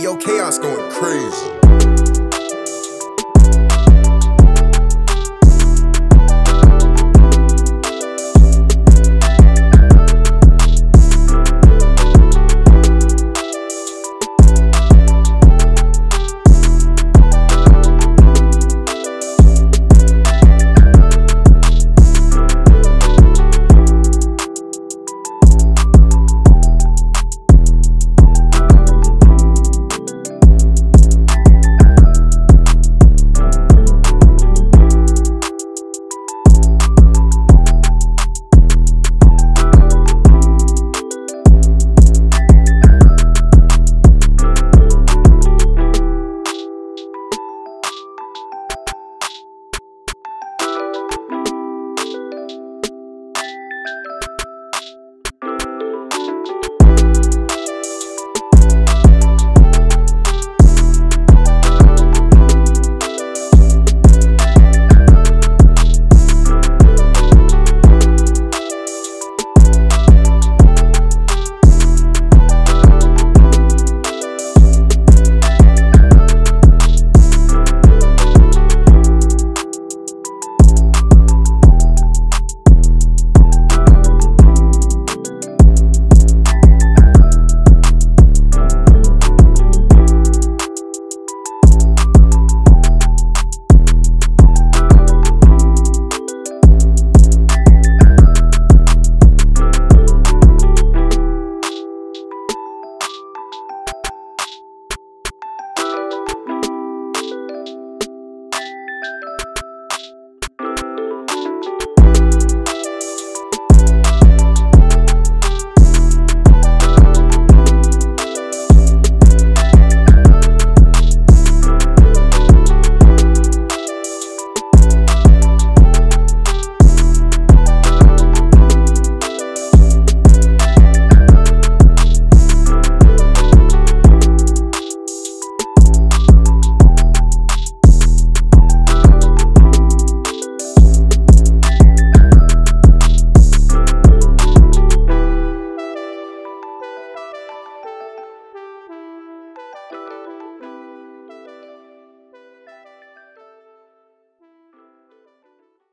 Yo, chaos going crazy.